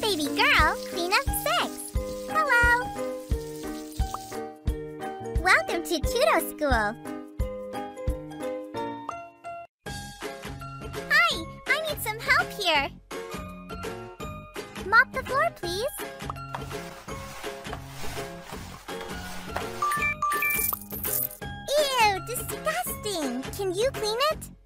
baby girl, clean up six. Hello. Welcome to Tudo School. Hi, I need some help here. Mop the floor, please. Ew, disgusting. Can you clean it?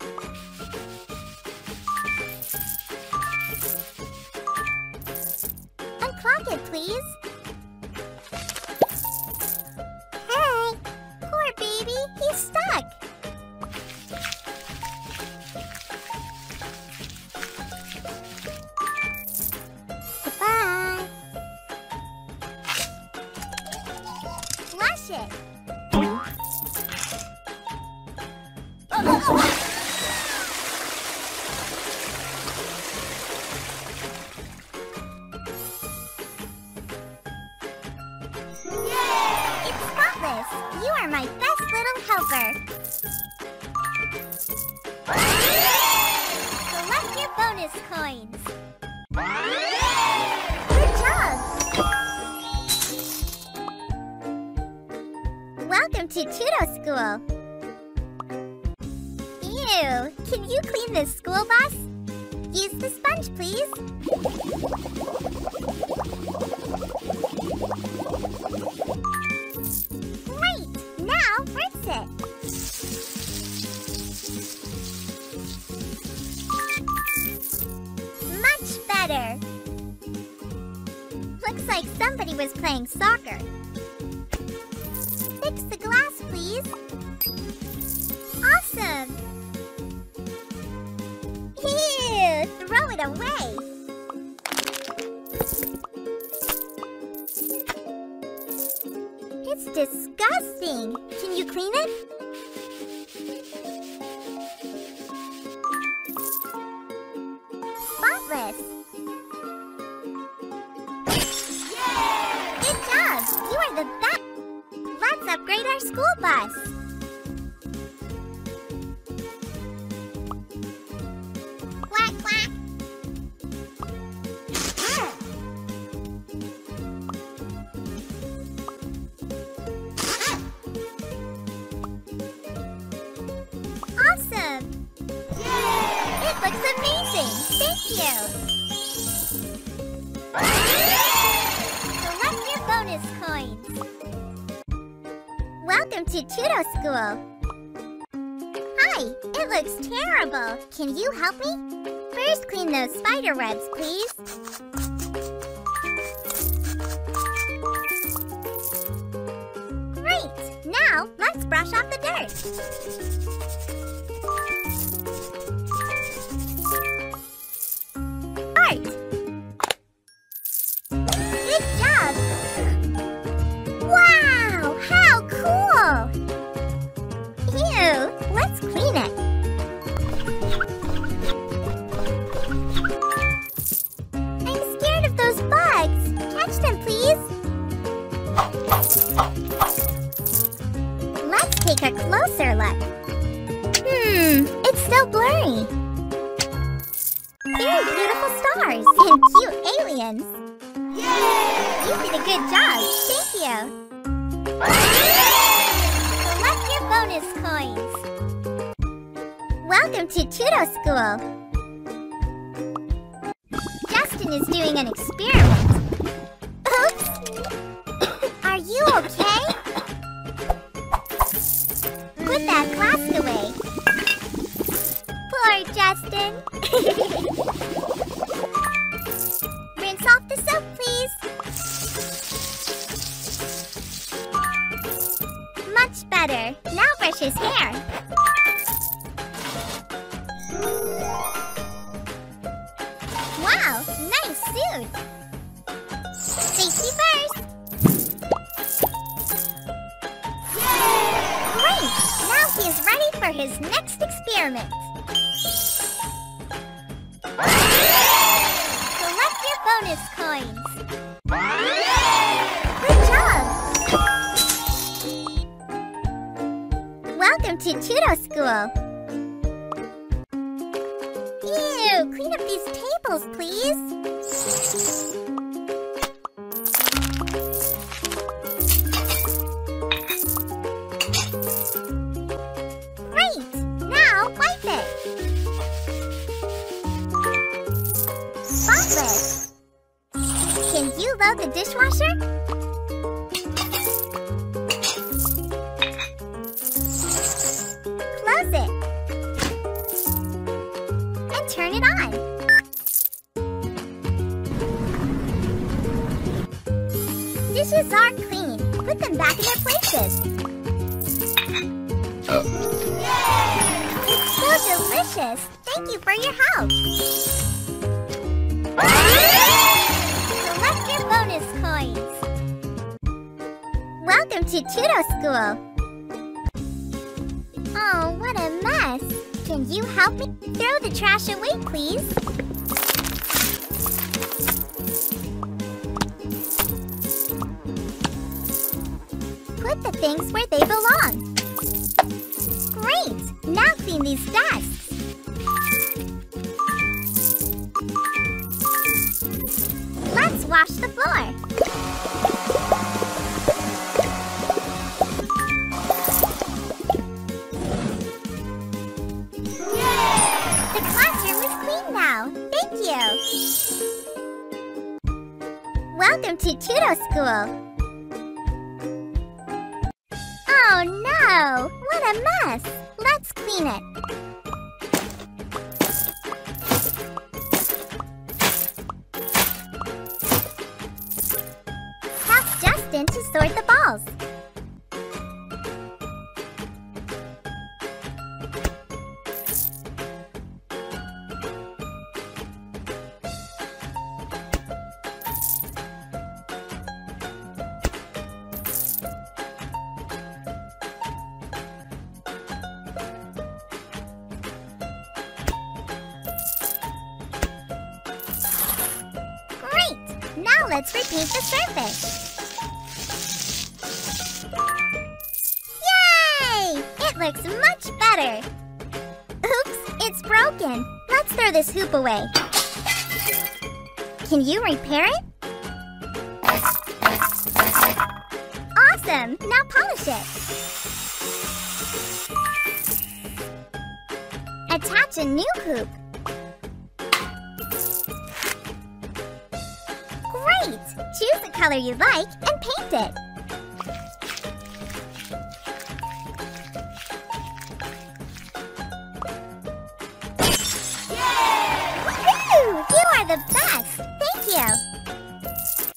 It, please. Ew, can you clean this school bus? Use the sponge, please. Great! Now rinse it. Much better. Looks like somebody was playing soccer. Fix the glass, please. Awesome! Throw it away! It's disgusting! Can you clean it? Spotless! Good job! You are the best! Let's upgrade our school bus! Welcome to Tudo School! Hi, it looks terrible! Can you help me? First clean those spider webs, please. Great! Now, let's brush off the dirt. You did a good job. Thank you. Collect your bonus coins. Welcome to Tudo School. Justin is doing an experiment. Oops! Are you okay? Put that flask away. Poor Justin. his hair. Wow, nice suit. Safety first. Great! Now he is ready for his next experiment. Collect your bonus coins. Welcome to Tudo School. Ew, clean up these tables, please. Now wipe it. Spotless. Can you load the dishwasher? Delicious. Thank you for your help. Select your bonus coins. Welcome to Tudo School. Oh, what a mess. Can you help me? Throw the trash away, please. Put the things where they belong. Great! Now clean these desks. Wash the floor. The classroom is clean now. Thank you. Welcome to Tudo School. Oh no! What a mess! Let's clean it. Sort the balls. Great! Now let's repaint the surface. Looks much better. Oops, it's broken. Let's throw this hoop away. Can you repair it? Awesome! Now polish it. Attach a new hoop. Great! Choose the color you like and paint it.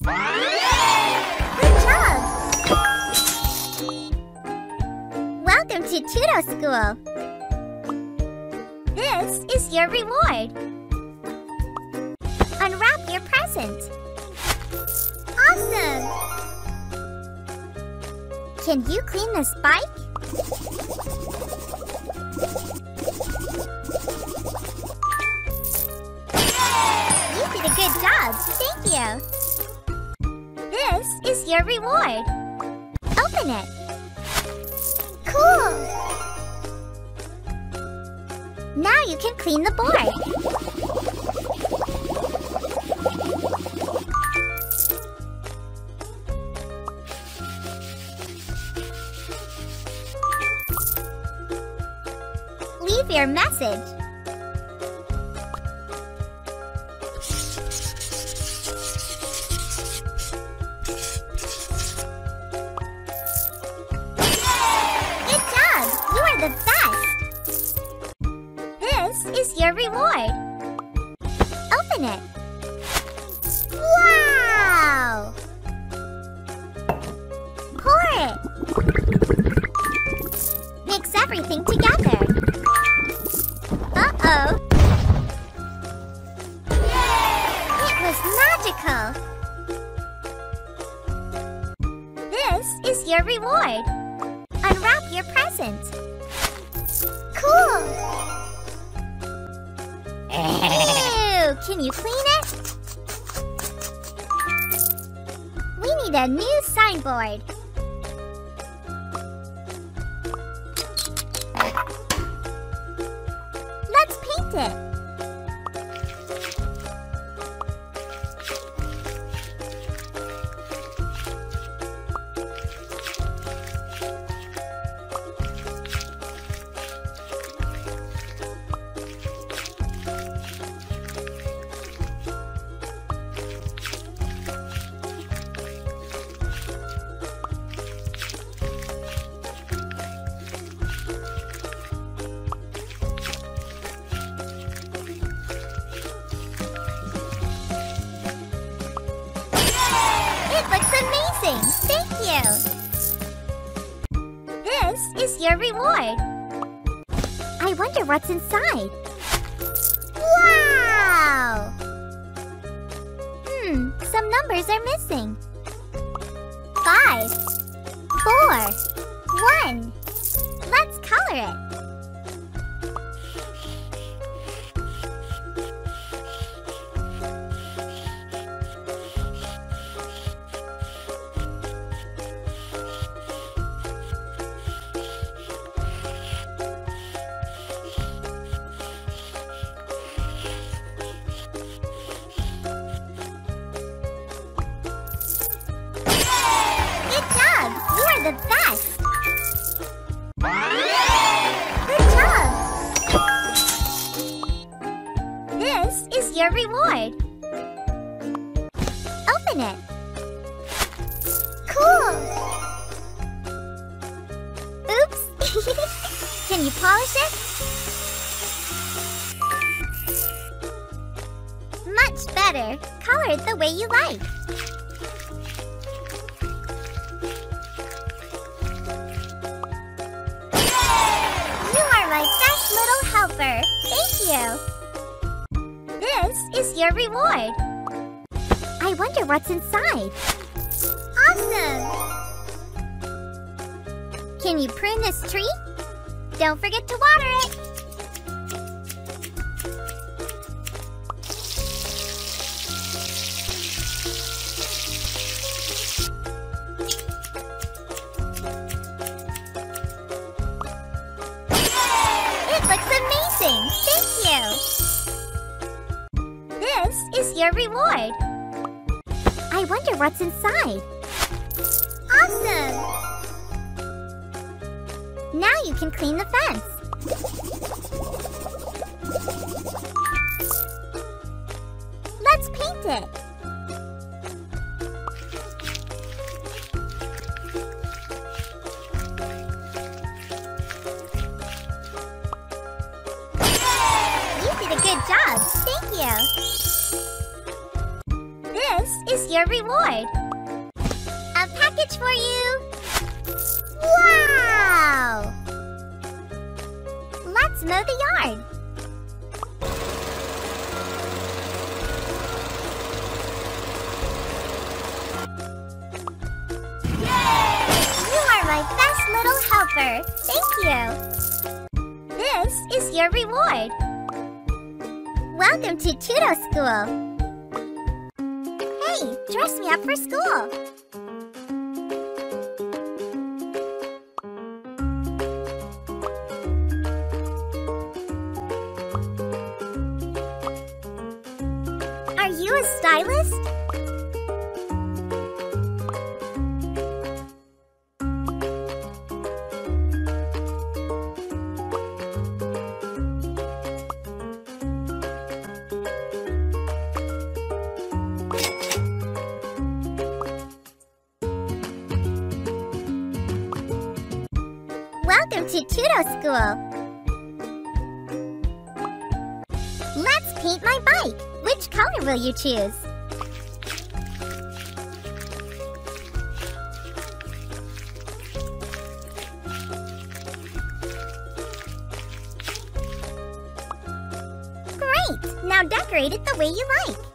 Good job! Welcome to Tudo School. This is your reward. Unwrap your present. Awesome! Can you clean the spike? You did a good job. Thank you. This is your reward. Open it. Cool. Now you can clean the board. Leave your message. Uh-oh. It was magical. This is your reward. Unwrap your present. Cool. Ew, can you clean it? We need a new signboard. It. Reward. I wonder what's inside. Wow! Hmm, some numbers are missing. Five, four, one. Let's color it. The best! Good job! This is your reward. Open it. Cool! Oops! Can you polish it? Much better. Color it the way you like. My best little helper. Thank you. This is your reward. I wonder what's inside. Awesome! Can you prune this tree? Don't forget to water it. Your reward. I wonder what's inside. Awesome! Now you can clean the fence. Let's paint it. Your reward. A package for you. Wow! Let's mow the yard. Yay! You are my best little helper. Thank you. This is your reward. Welcome to Tudo School. Dress me up for school. Are you a stylist? Tudo School. Let's paint my bike. Which color will you choose? Great! Now decorate it the way you like.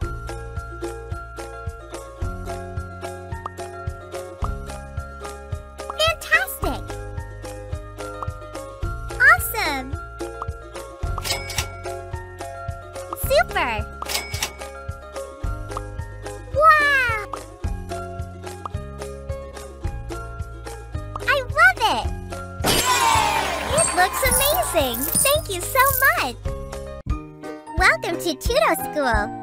Tudo School!